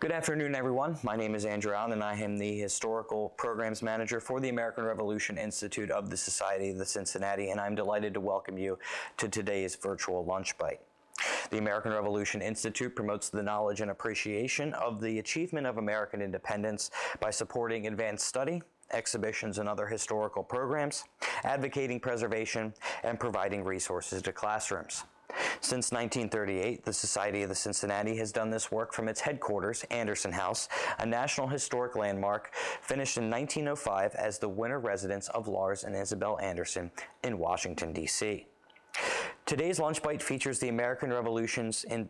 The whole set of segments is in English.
Good afternoon, everyone. My name is Andrew Allen, and I am the Historical Programs Manager for the American Revolution Institute of the Society of the Cincinnati, and I'm delighted to welcome you to today's virtual lunch bite. The American Revolution Institute promotes the knowledge and appreciation of the achievement of American independence by supporting advanced study, exhibitions, and other historical programs, advocating preservation, and providing resources to classrooms. Since 1938, the Society of the Cincinnati has done this work from its headquarters, Anderson House, a National Historic Landmark, finished in 1905 as the winter residence of Lars and Isabel Anderson in Washington, D.C. Today's Lunch Bite features the American Revolution's in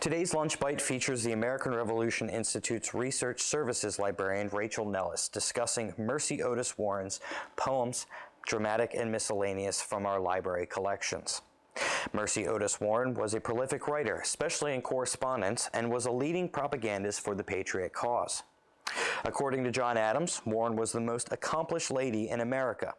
Today's Lunch Bite features the American Revolution Institute's Research Services librarian Rachel Nellis discussing Mercy Otis Warren's poems, dramatic and miscellaneous from our library collections. Mercy Otis Warren was a prolific writer, especially in correspondence, and was a leading propagandist for the Patriot cause. According to John Adams, Warren was the most accomplished lady in America.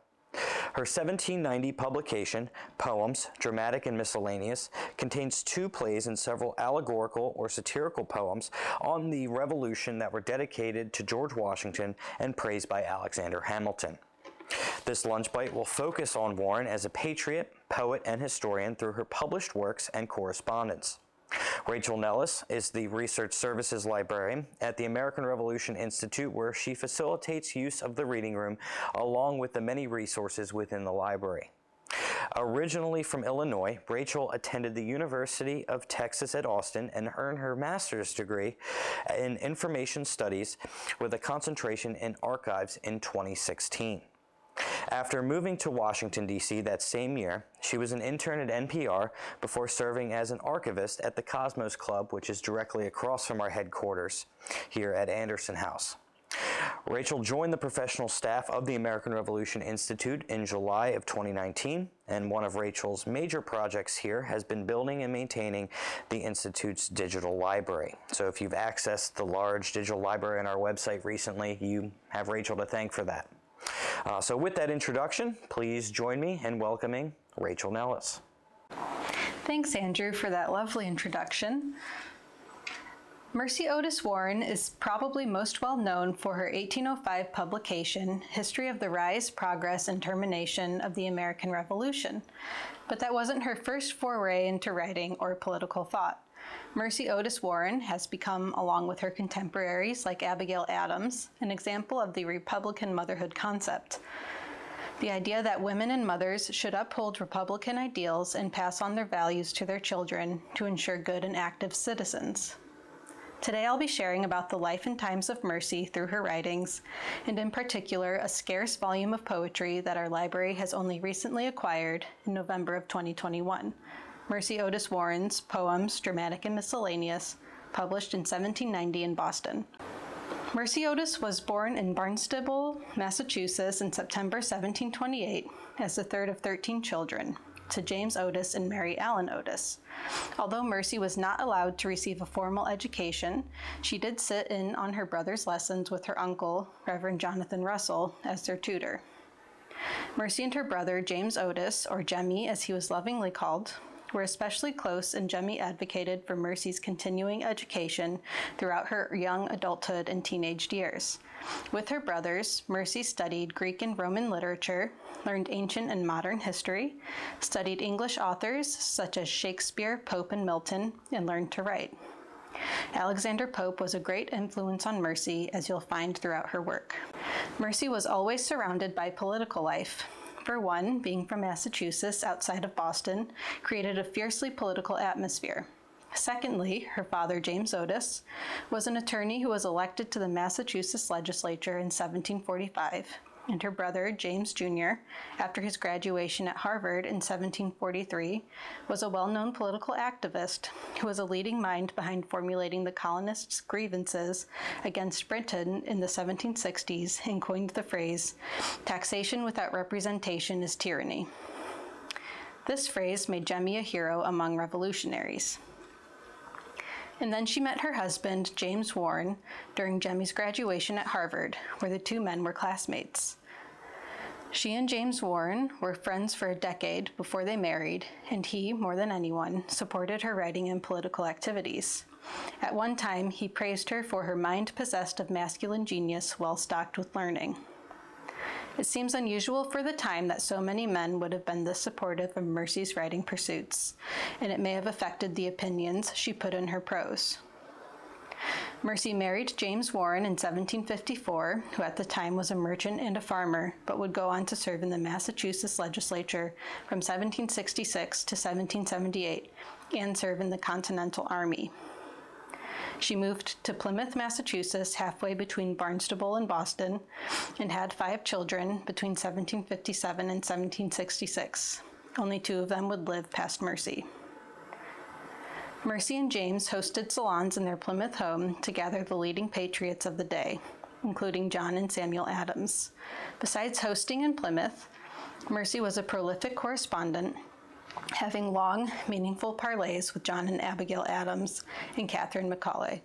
Her 1790 publication, Poems, Dramatic and Miscellaneous, contains two plays and several allegorical or satirical poems on the Revolution that were dedicated to George Washington and praised by Alexander Hamilton. This lunch bite will focus on Warren as a patriot, poet, and historian through her published works and correspondence. Rachel Nellis is the Research Services Librarian at the American Revolution Institute, where she facilitates use of the reading room along with the many resources within the library. Originally from Illinois, Rachel attended the University of Texas at Austin and earned her master's degree in information studies with a concentration in archives in 2016. After moving to Washington, D.C. that same year, she was an intern at NPR before serving as an archivist at the Cosmos Club, which is directly across from our headquarters here at Anderson House. Rachel joined the professional staff of the American Revolution Institute in July of 2019, and one of Rachel's major projects here has been building and maintaining the Institute's digital library. So if you've accessed the large digital library on our website recently, you have Rachel to thank for that. Uh, so with that introduction, please join me in welcoming Rachel Nellis. Thanks, Andrew, for that lovely introduction. Mercy Otis Warren is probably most well known for her 1805 publication, History of the Rise, Progress, and Termination of the American Revolution. But that wasn't her first foray into writing or political thought. Mercy Otis Warren has become, along with her contemporaries like Abigail Adams, an example of the Republican motherhood concept. The idea that women and mothers should uphold Republican ideals and pass on their values to their children to ensure good and active citizens. Today I'll be sharing about the life and times of Mercy through her writings, and in particular, a scarce volume of poetry that our library has only recently acquired in November of 2021. Mercy Otis Warren's poems, dramatic and miscellaneous, published in 1790 in Boston. Mercy Otis was born in Barnstable, Massachusetts in September 1728 as the third of 13 children to James Otis and Mary Allen Otis. Although Mercy was not allowed to receive a formal education, she did sit in on her brother's lessons with her uncle, Reverend Jonathan Russell, as their tutor. Mercy and her brother, James Otis, or Jemmy as he was lovingly called, were especially close, and Jemmy advocated for Mercy's continuing education throughout her young adulthood and teenage years. With her brothers, Mercy studied Greek and Roman literature, learned ancient and modern history, studied English authors such as Shakespeare, Pope, and Milton, and learned to write. Alexander Pope was a great influence on Mercy, as you'll find throughout her work. Mercy was always surrounded by political life, for one, being from Massachusetts outside of Boston created a fiercely political atmosphere. Secondly, her father, James Otis, was an attorney who was elected to the Massachusetts legislature in 1745 and her brother, James Jr., after his graduation at Harvard in 1743, was a well known political activist who was a leading mind behind formulating the colonists' grievances against Britain in the 1760s and coined the phrase, taxation without representation is tyranny. This phrase made Jemmy a hero among revolutionaries and then she met her husband, James Warren, during Jemmy's graduation at Harvard, where the two men were classmates. She and James Warren were friends for a decade before they married, and he, more than anyone, supported her writing and political activities. At one time, he praised her for her mind possessed of masculine genius, well stocked with learning. It seems unusual for the time that so many men would have been this supportive of Mercy's writing pursuits, and it may have affected the opinions she put in her prose. Mercy married James Warren in 1754, who at the time was a merchant and a farmer, but would go on to serve in the Massachusetts legislature from 1766 to 1778 and serve in the Continental Army. She moved to Plymouth, Massachusetts, halfway between Barnstable and Boston, and had five children between 1757 and 1766. Only two of them would live past Mercy. Mercy and James hosted salons in their Plymouth home to gather the leading patriots of the day, including John and Samuel Adams. Besides hosting in Plymouth, Mercy was a prolific correspondent having long, meaningful parleys with John and Abigail Adams and Catherine Macaulay,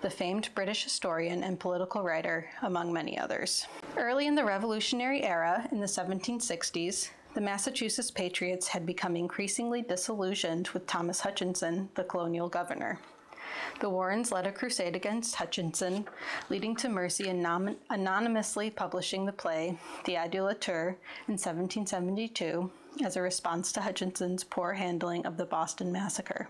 the famed British historian and political writer, among many others. Early in the Revolutionary era, in the 1760s, the Massachusetts Patriots had become increasingly disillusioned with Thomas Hutchinson, the colonial governor. The Warrens led a crusade against Hutchinson, leading to Mercy anonymously publishing the play The Adulateur in 1772 as a response to Hutchinson's poor handling of the Boston Massacre.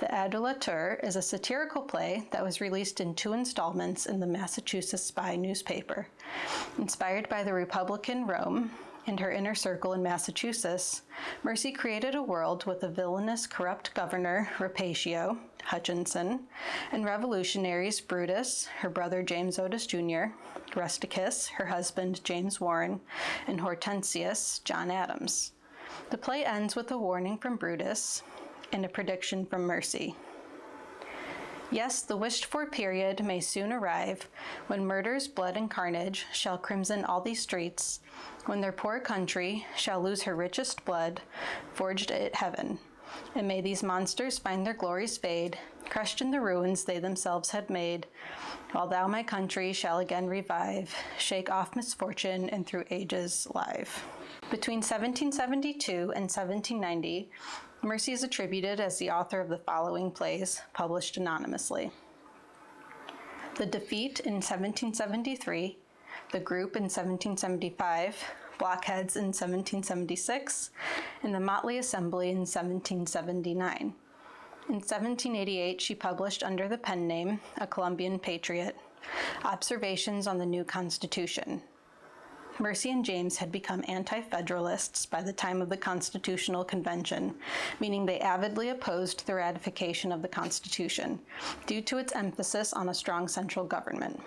The Adulateur is a satirical play that was released in two installments in the Massachusetts Spy newspaper. Inspired by the Republican Rome, and her inner circle in Massachusetts, Mercy created a world with a villainous, corrupt governor, Rapatio, Hutchinson, and revolutionaries Brutus, her brother James Otis Jr., Rusticus, her husband James Warren, and Hortensius, John Adams. The play ends with a warning from Brutus and a prediction from Mercy. Yes, the wished for period may soon arrive when murders, blood, and carnage shall crimson all these streets, when their poor country shall lose her richest blood, forged at heaven. And may these monsters find their glories fade, crushed in the ruins they themselves had made, while thou, my country, shall again revive, shake off misfortune, and through ages live. Between 1772 and 1790, Mercy is attributed as the author of the following plays, published anonymously The Defeat in 1773, The Group in 1775, Blockheads in 1776, and The Motley Assembly in 1779. In 1788, she published under the pen name, A Columbian Patriot, Observations on the New Constitution, Mercy and James had become anti federalists by the time of the Constitutional Convention, meaning they avidly opposed the ratification of the Constitution due to its emphasis on a strong central government.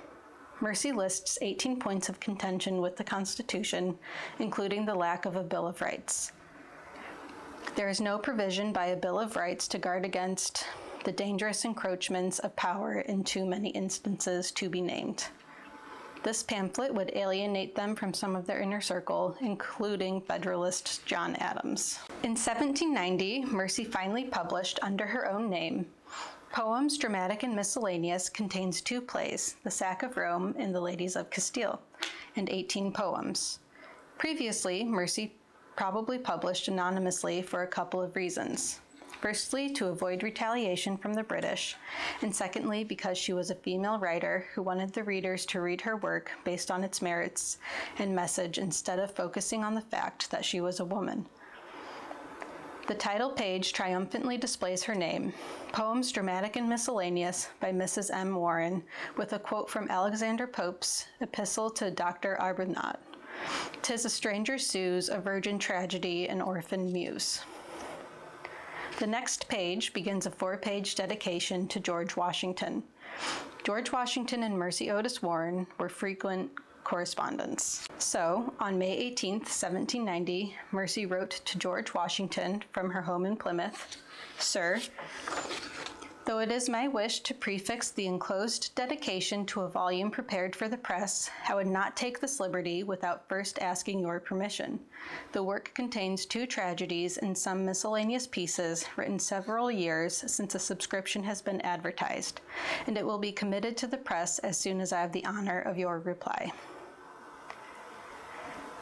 Mercy lists 18 points of contention with the Constitution, including the lack of a Bill of Rights. There is no provision by a Bill of Rights to guard against the dangerous encroachments of power in too many instances to be named. This pamphlet would alienate them from some of their inner circle, including Federalist John Adams. In 1790, Mercy finally published under her own name. Poems, Dramatic and Miscellaneous contains two plays, The Sack of Rome and The Ladies of Castile, and 18 poems. Previously, Mercy probably published anonymously for a couple of reasons. Firstly, to avoid retaliation from the British, and secondly, because she was a female writer who wanted the readers to read her work based on its merits and message instead of focusing on the fact that she was a woman. The title page triumphantly displays her name, Poems Dramatic and Miscellaneous by Mrs. M. Warren, with a quote from Alexander Pope's Epistle to Dr. Arbuthnot. Tis a stranger sues, a virgin tragedy, an orphan muse. The next page begins a four page dedication to George Washington. George Washington and Mercy Otis Warren were frequent correspondents. So, on May 18, 1790, Mercy wrote to George Washington from her home in Plymouth Sir, Though it is my wish to prefix the enclosed dedication to a volume prepared for the press, I would not take this liberty without first asking your permission. The work contains two tragedies and some miscellaneous pieces written several years since a subscription has been advertised, and it will be committed to the press as soon as I have the honor of your reply.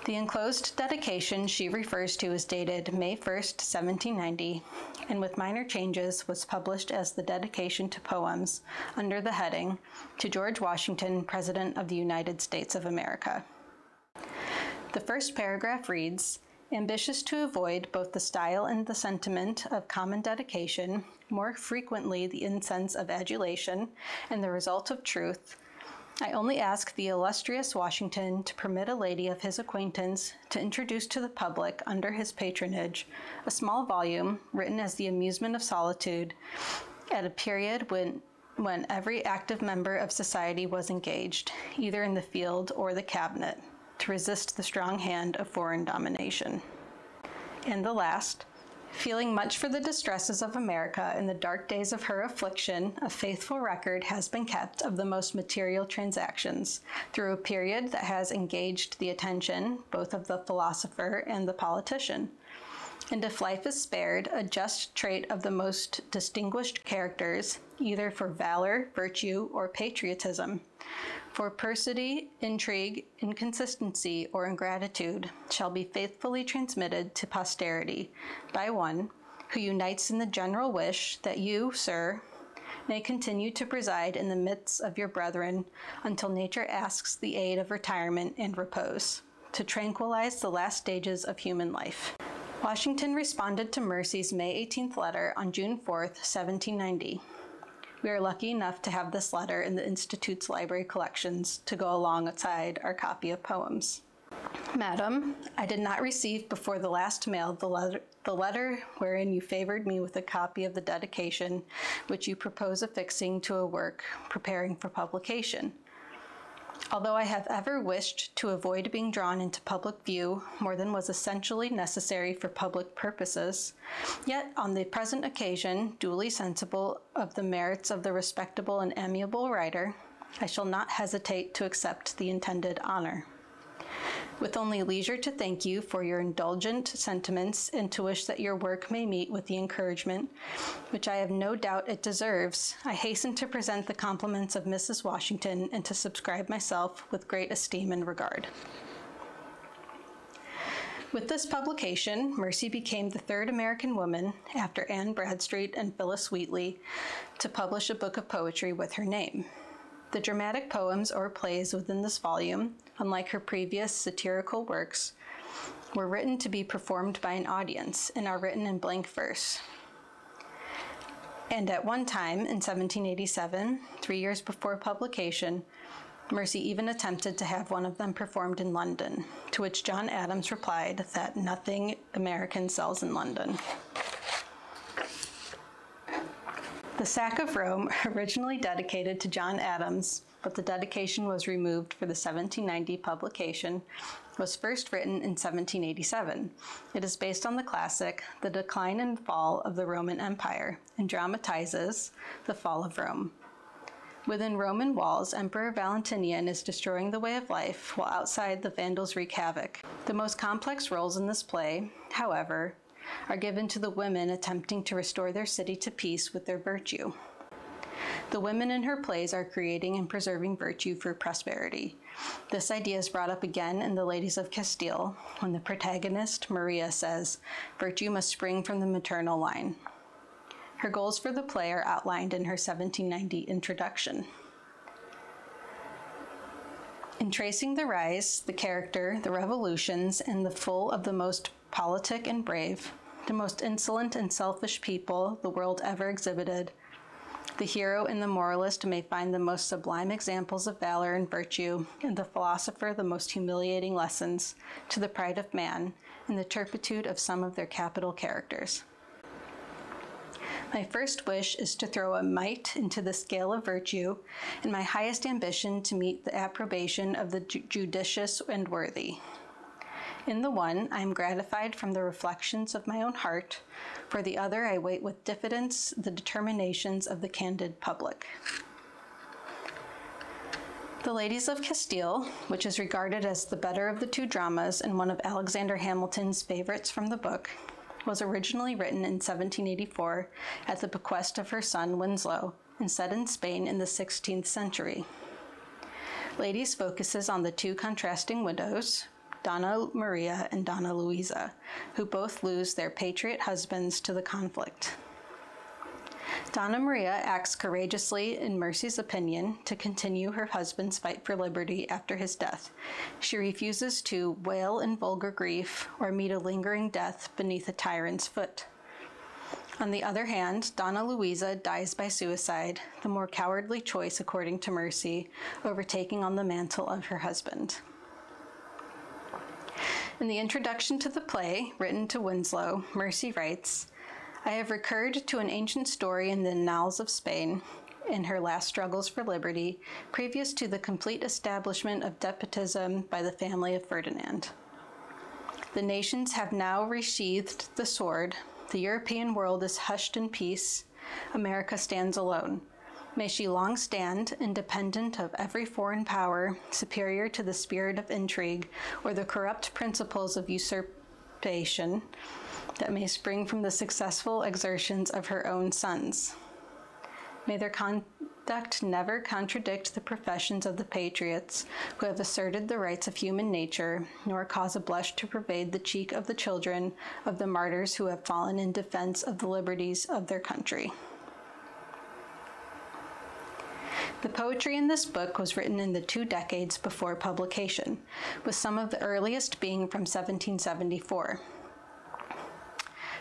The enclosed dedication she refers to is dated May 1st, 1790, and with minor changes was published as the Dedication to Poems under the heading To George Washington, President of the United States of America. The first paragraph reads Ambitious to avoid both the style and the sentiment of common dedication, more frequently the incense of adulation, and the result of truth, I only ask the illustrious Washington to permit a lady of his acquaintance to introduce to the public, under his patronage, a small volume written as the amusement of solitude at a period when when every active member of society was engaged, either in the field or the cabinet, to resist the strong hand of foreign domination. And the last, Feeling much for the distresses of America in the dark days of her affliction, a faithful record has been kept of the most material transactions through a period that has engaged the attention both of the philosopher and the politician. And if life is spared, a just trait of the most distinguished characters, either for valor, virtue, or patriotism, for perfidy, intrigue, inconsistency, or ingratitude shall be faithfully transmitted to posterity by one who unites in the general wish that you, sir, may continue to preside in the midst of your brethren until nature asks the aid of retirement and repose to tranquilize the last stages of human life. Washington responded to Mercy's May 18th letter on June 4, 1790. We are lucky enough to have this letter in the Institute's library collections to go alongside our copy of poems. Madam, I did not receive before the last mail the letter, the letter wherein you favored me with a copy of the dedication which you propose affixing to a work preparing for publication. Although I have ever wished to avoid being drawn into public view more than was essentially necessary for public purposes, yet on the present occasion, duly sensible of the merits of the respectable and amiable writer, I shall not hesitate to accept the intended honor with only leisure to thank you for your indulgent sentiments and to wish that your work may meet with the encouragement which I have no doubt it deserves, I hasten to present the compliments of Mrs. Washington and to subscribe myself with great esteem and regard. With this publication, Mercy became the third American woman, after Anne Bradstreet and Phillis Wheatley, to publish a book of poetry with her name. The dramatic poems or plays within this volume, unlike her previous satirical works, were written to be performed by an audience and are written in blank verse. And at one time, in 1787, three years before publication, Mercy even attempted to have one of them performed in London, to which John Adams replied that nothing American sells in London. The Sack of Rome, originally dedicated to John Adams, but the dedication was removed for the 1790 publication, was first written in 1787. It is based on the classic The Decline and Fall of the Roman Empire and dramatizes the fall of Rome. Within Roman walls, Emperor Valentinian is destroying the way of life, while outside the Vandals wreak havoc. The most complex roles in this play, however, are given to the women attempting to restore their city to peace with their virtue. The women in her plays are creating and preserving virtue for prosperity. This idea is brought up again in The Ladies of Castile when the protagonist, Maria, says, Virtue must spring from the maternal line. Her goals for the play are outlined in her 1790 introduction. In tracing the rise, the character, the revolutions, and the full of the most politic and brave, the most insolent and selfish people the world ever exhibited, the hero and the moralist may find the most sublime examples of valor and virtue, and the philosopher the most humiliating lessons to the pride of man and the turpitude of some of their capital characters. My first wish is to throw a mite into the scale of virtue, and my highest ambition to meet the approbation of the ju- judicious and worthy. In the one, I am gratified from the reflections of my own heart. For the other, I wait with diffidence the determinations of the candid public. The Ladies of Castile, which is regarded as the better of the two dramas and one of Alexander Hamilton's favorites from the book, was originally written in 1784 at the bequest of her son Winslow and set in Spain in the 16th century. Ladies focuses on the two contrasting widows, Donna Maria and Donna Luisa, who both lose their patriot husbands to the conflict. Donna Maria acts courageously, in Mercy's opinion, to continue her husband's fight for liberty after his death. She refuses to wail in vulgar grief or meet a lingering death beneath a tyrant's foot. On the other hand, Donna Luisa dies by suicide, the more cowardly choice, according to Mercy, overtaking on the mantle of her husband. In the introduction to the play, written to Winslow, Mercy writes, I have recurred to an ancient story in the annals of Spain, in her last struggles for liberty, previous to the complete establishment of despotism by the family of Ferdinand. The nations have now resheathed the sword. The European world is hushed in peace. America stands alone. May she long stand, independent of every foreign power, superior to the spirit of intrigue or the corrupt principles of usurpation that may spring from the successful exertions of her own sons. May their conduct never contradict the professions of the patriots who have asserted the rights of human nature, nor cause a blush to pervade the cheek of the children of the martyrs who have fallen in defense of the liberties of their country. The poetry in this book was written in the two decades before publication, with some of the earliest being from 1774.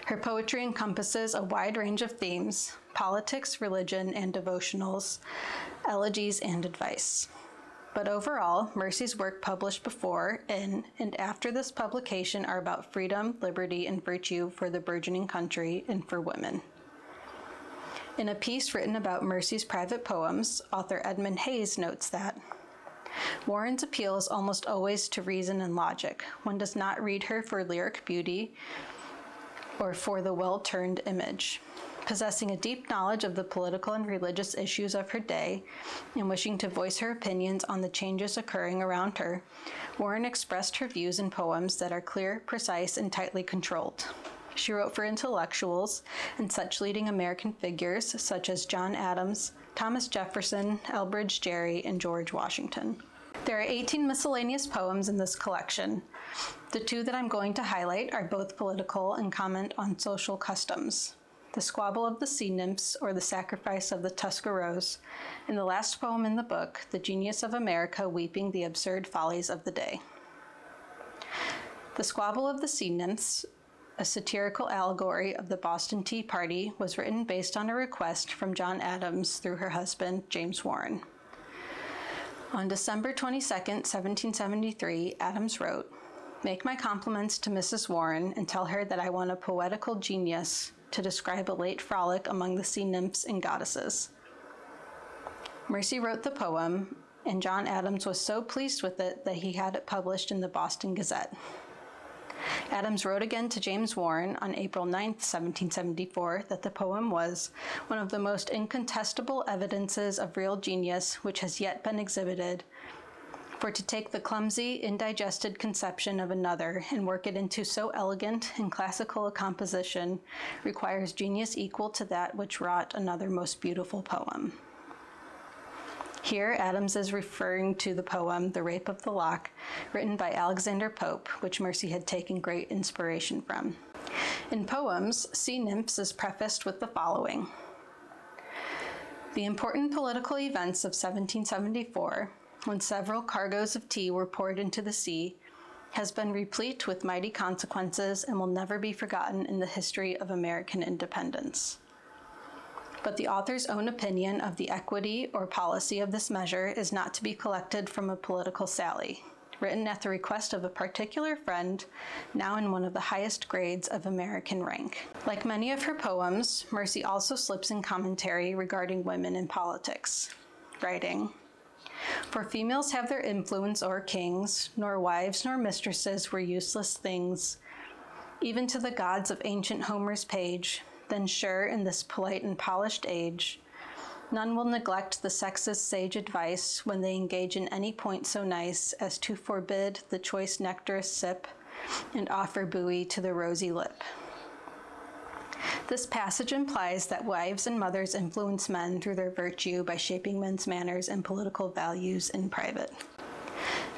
Her poetry encompasses a wide range of themes politics, religion, and devotionals, elegies, and advice. But overall, Mercy's work published before, in, and after this publication are about freedom, liberty, and virtue for the burgeoning country and for women. In a piece written about Mercy's private poems, author Edmund Hayes notes that Warren's appeal is almost always to reason and logic. One does not read her for lyric beauty, or for the well turned image. Possessing a deep knowledge of the political and religious issues of her day, and wishing to voice her opinions on the changes occurring around her, Warren expressed her views in poems that are clear, precise, and tightly controlled. She wrote for intellectuals and such leading American figures such as John Adams, Thomas Jefferson, Elbridge Gerry, and George Washington. There are 18 miscellaneous poems in this collection. The two that I'm going to highlight are both political and comment on social customs. The Squabble of the Sea Nymphs, or The Sacrifice of the Tuscaroras, and the last poem in the book, The Genius of America Weeping the Absurd Follies of the Day. The Squabble of the Sea Nymphs, a satirical allegory of the Boston Tea Party, was written based on a request from John Adams through her husband, James Warren. On December 22, 1773, Adams wrote, Make my compliments to Mrs. Warren and tell her that I want a poetical genius to describe a late frolic among the sea nymphs and goddesses. Mercy wrote the poem, and John Adams was so pleased with it that he had it published in the Boston Gazette. Adams wrote again to James Warren on April 9, 1774, that the poem was one of the most incontestable evidences of real genius which has yet been exhibited. For to take the clumsy, indigested conception of another and work it into so elegant and classical a composition requires genius equal to that which wrought another most beautiful poem. Here, Adams is referring to the poem The Rape of the Lock, written by Alexander Pope, which Mercy had taken great inspiration from. In poems, Sea Nymphs is prefaced with the following The important political events of 1774, when several cargoes of tea were poured into the sea, has been replete with mighty consequences and will never be forgotten in the history of American independence but the author's own opinion of the equity or policy of this measure is not to be collected from a political sally, written at the request of a particular friend, now in one of the highest grades of American rank. Like many of her poems, Mercy also slips in commentary regarding women in politics, writing, for females have their influence o'er kings, nor wives nor mistresses were useless things. Even to the gods of ancient Homer's page, then sure in this polite and polished age, none will neglect the sex's sage advice when they engage in any point so nice as to forbid the choice nectarous sip and offer Bohea to the rosy lip. This passage implies that wives and mothers influence men through their virtue by shaping men's manners and political values in private.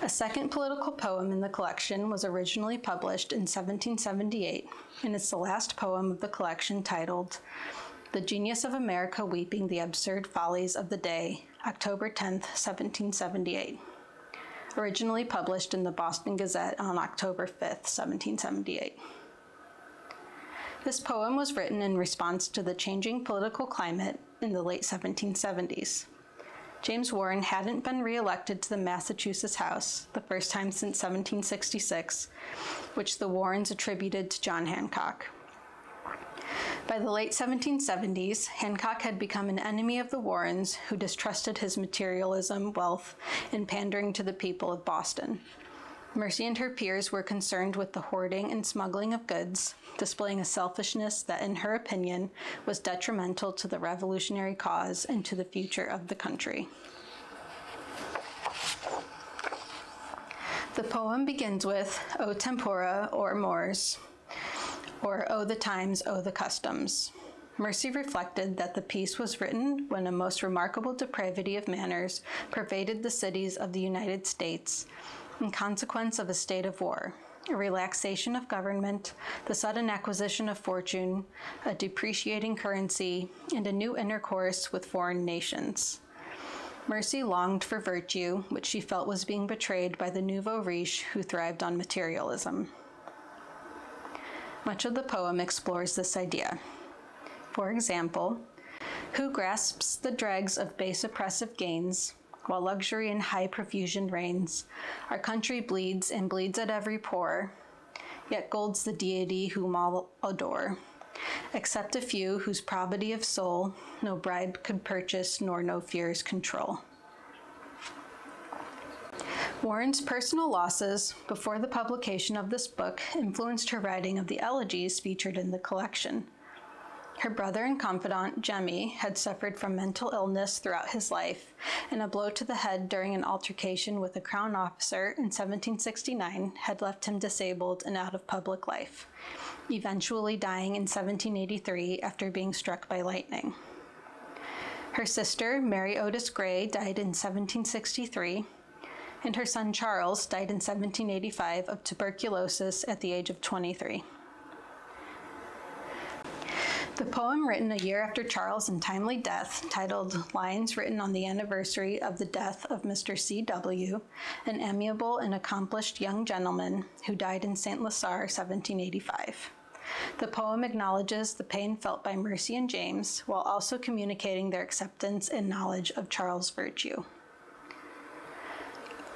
A second political poem in the collection was originally published in 1778, and it's the last poem of the collection titled The Genius of America Weeping the Absurd Follies of the Day, October 10, 1778. Originally published in the Boston Gazette on October 5, 1778. This poem was written in response to the changing political climate in the late 1770s. James Warren hadn't been reelected to the Massachusetts House, the first time since 1766, which the Warrens attributed to John Hancock. By the late 1770s, Hancock had become an enemy of the Warrens who distrusted his materialism, wealth, and pandering to the people of Boston. Mercy and her peers were concerned with the hoarding and smuggling of goods, displaying a selfishness that, in her opinion, was detrimental to the revolutionary cause and to the future of the country. The poem begins with O tempora or mores, or O the times, O the customs. Mercy reflected that the piece was written when a most remarkable depravity of manners pervaded the cities of the United States in consequence of a state of war, a relaxation of government, the sudden acquisition of fortune, a depreciating currency, and a new intercourse with foreign nations. Mercy longed for virtue, which she felt was being betrayed by the nouveau riche who thrived on materialism. Much of the poem explores this idea. For example, who grasps the dregs of base oppressive gains, while luxury and high profusion reigns. Our country bleeds and bleeds at every pore, yet gold's the deity whom all adore. Except a few whose probity of soul no bribe could purchase nor no fears control. Warren's personal losses before the publication of this book influenced her writing of the elegies featured in the collection. Her brother and confidant, Jemmy, had suffered from mental illness throughout his life, and a blow to the head during an altercation with a Crown officer in 1769 had left him disabled and out of public life, eventually dying in 1783 after being struck by lightning. Her sister, Mary Otis Gray, died in 1763, and her son Charles died in 1785 of tuberculosis at the age of 23. The poem written a year after Charles' untimely death, titled Lines Written on the Anniversary of the Death of Mr. C.W., an amiable and accomplished young gentleman who died in St. Lazare, 1785. The poem acknowledges the pain felt by Mercy and James while also communicating their acceptance and knowledge of Charles' virtue.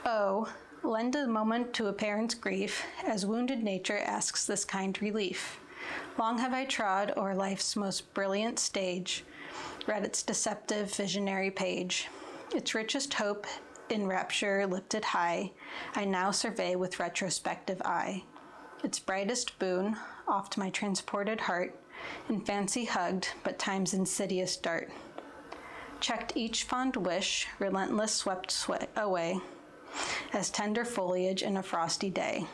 Oh, lend a moment to a parent's grief as wounded nature asks this kind relief. Long have I trod o'er life's most brilliant stage, read its deceptive visionary page. Its richest hope in rapture lifted high, I now survey with retrospective eye. Its brightest boon, oft my transported heart, in fancy hugged, but time's insidious dart. Checked each fond wish, relentless swept away, as tender foliage in a frosty day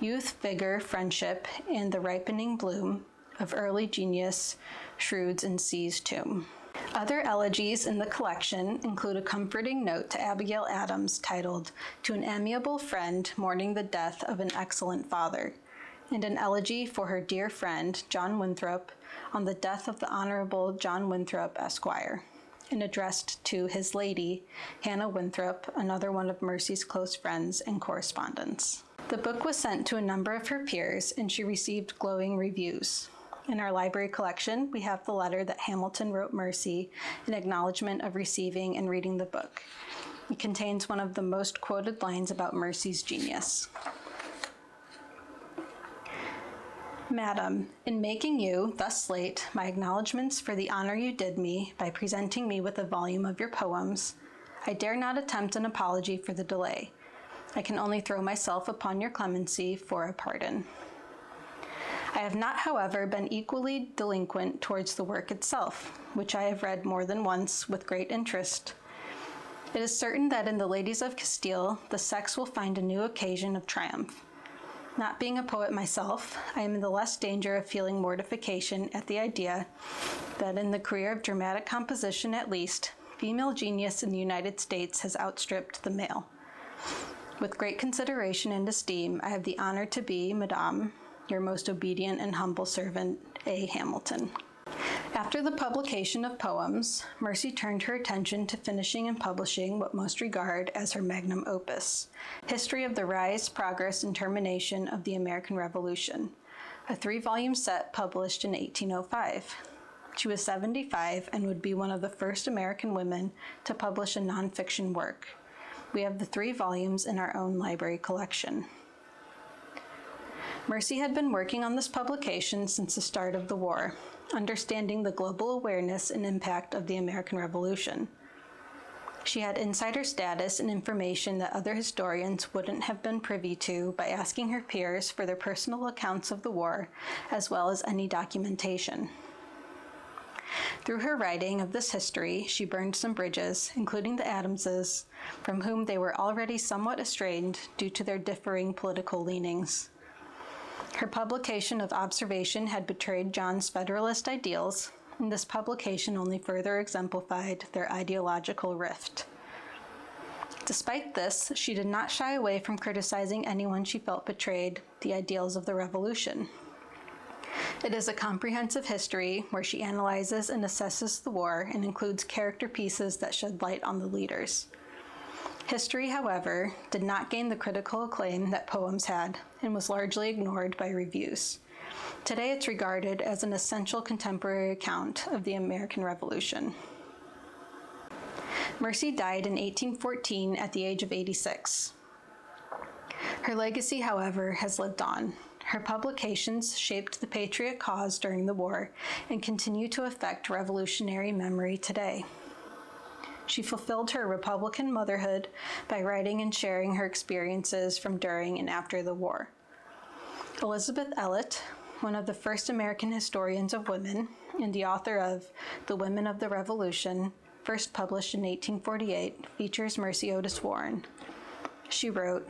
youth, vigor, friendship, and the ripening bloom of early genius shrewds and sees tomb. Other elegies in the collection include a comforting note to Abigail Adams titled To an Amiable Friend Mourning the Death of an Excellent Father, and an elegy for her dear friend, John Winthrop, on the death of the Honorable John Winthrop, Esquire, and addressed to his lady, Hannah Winthrop, another one of Mercy's close friends and correspondents. The book was sent to a number of her peers, and she received glowing reviews. In our library collection, we have the letter that Hamilton wrote Mercy in acknowledgement of receiving and reading the book. It contains one of the most quoted lines about Mercy's genius. Madam, in making you, thus late, my acknowledgments for the honor you did me by presenting me with a volume of your poems, I dare not attempt an apology for the delay. I can only throw myself upon your clemency for a pardon. I have not, however, been equally delinquent towards the work itself, which I have read more than once with great interest. It is certain that in the Ladies of Castile, the sex will find a new occasion of triumph. Not being a poet myself, I am in the less danger of feeling mortification at the idea that in the career of dramatic composition at least, female genius in the United States has outstripped the male. With great consideration and esteem, I have the honor to be, Madame, your most obedient and humble servant, A. Hamilton. After the publication of poems, Mercy turned her attention to finishing and publishing what most regard as her magnum opus History of the Rise, Progress, and Termination of the American Revolution, a three volume set published in 1805. She was 75 and would be one of the first American women to publish a nonfiction work. We have the three volumes in our own library collection. Mercy had been working on this publication since the start of the war, understanding the global awareness and impact of the American Revolution. She had insider status and information that other historians wouldn't have been privy to by asking her peers for their personal accounts of the war, as well as any documentation. Through her writing of this history, she burned some bridges, including the Adamses, from whom they were already somewhat estranged due to their differing political leanings. Her publication of Observation had betrayed John's Federalist ideals, and this publication only further exemplified their ideological rift. Despite this, she did not shy away from criticizing anyone she felt betrayed the ideals of the revolution. It is a comprehensive history where she analyzes and assesses the war and includes character pieces that shed light on the leaders. History, however, did not gain the critical acclaim that poems had and was largely ignored by reviews. Today, it's regarded as an essential contemporary account of the American Revolution. Mercy died in 1814 at the age of 86. Her legacy, however, has lived on. Her publications shaped the patriot cause during the war and continue to affect revolutionary memory today. She fulfilled her Republican motherhood by writing and sharing her experiences from during and after the war. Elizabeth Ellet, one of the first American historians of women and the author of The Women of the Revolution, first published in 1848, features Mercy Otis Warren. She wrote,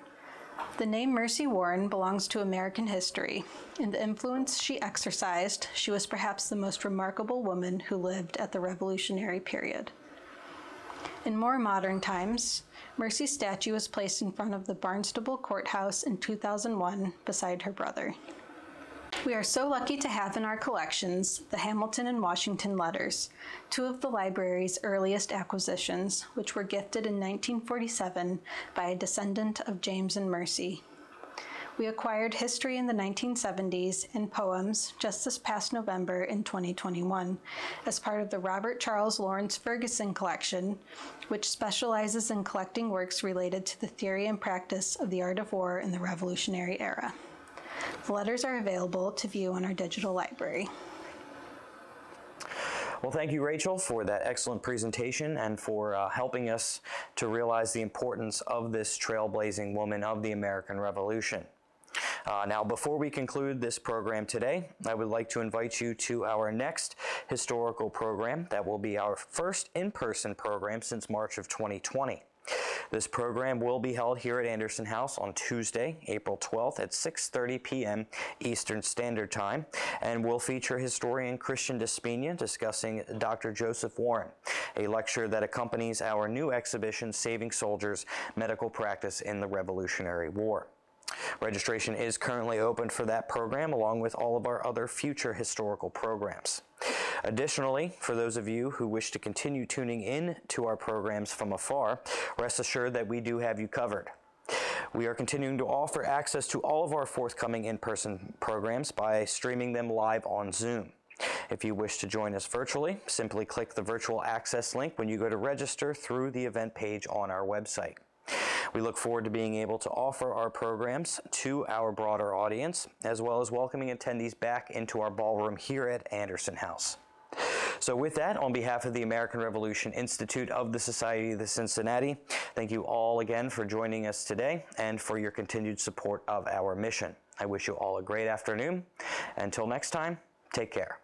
the name Mercy Warren belongs to American history. In the influence she exercised, she was perhaps the most remarkable woman who lived at the Revolutionary period. In more modern times, Mercy's statue was placed in front of the Barnstable Courthouse in 2001 beside her brother. We are so lucky to have in our collections the Hamilton and Washington letters, two of the library's earliest acquisitions, which were gifted in 1947 by a descendant of James and Mercy. We acquired history in the 1970s and poems just this past November in 2021 as part of the Robert Charles Lawrence Fergusson collection, which specializes in collecting works related to the theory and practice of the art of war in the Revolutionary era. The letters are available to view on our digital library. Well, thank you, Rachel, for that excellent presentation and for uh, helping us to realize the importance of this trailblazing woman of the American Revolution. Uh, now, before we conclude this program today, I would like to invite you to our next historical program that will be our first in-person program since March of 2020. This program will be held here at Anderson House on Tuesday, April 12th at 6.30 p.m. Eastern Standard Time and will feature historian Christian Di Spigna discussing Dr. Joseph Warren, a lecture that accompanies our new exhibition, Saving Soldiers, Medical Practice in the Revolutionary War. Registration is currently open for that program along with all of our other future historical programs. Additionally, for those of you who wish to continue tuning in to our programs from afar, rest assured that we do have you covered. We are continuing to offer access to all of our forthcoming in-person programs by streaming them live on Zoom. If you wish to join us virtually, simply click the virtual access link when you go to register through the event page on our website. We look forward to being able to offer our programs to our broader audience, as well as welcoming attendees back into our ballroom here at Anderson House. So with that, on behalf of the American Revolution Institute of the Society of the Cincinnati, thank you all again for joining us today and for your continued support of our mission. I wish you all a great afternoon. Until next time, take care.